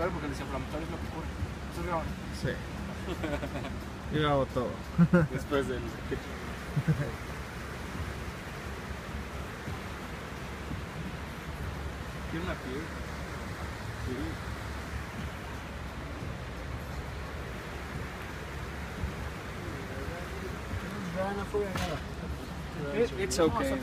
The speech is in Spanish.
antiinflamatorio porque el desinflamatorio es lo que cura. ¿Estás grabando? Sí. Yo hago todo. Después del. Tiene una piel. Sí. Eh, it's okay.